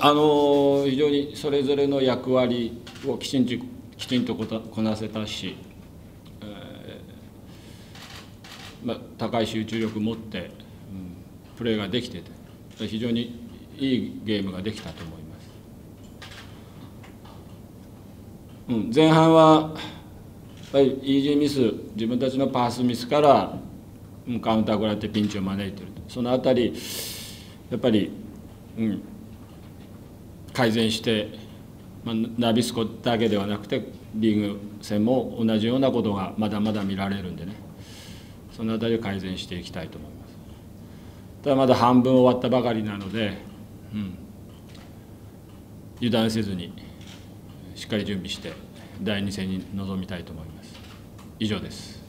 あの非常にそれぞれの役割をきちんときちんとこなせたし、えーまあ、高い集中力を持って、うん、プレーができてて非常にいいゲームができたと思います。うん、前半はやっぱりイージーミス自分たちのパースミスからカウンターをらってピンチを招いているそのあたりやっぱり、うん、改善して、まあ、ナビスコだけではなくてリーグ戦も同じようなことがまだまだ見られるんでね。そのあたりを改善していきたいと思います。ただまだ半分終わったばかりなので、うん、油断せずにしっかり準備して第2戦に臨みたいと思います。以上です。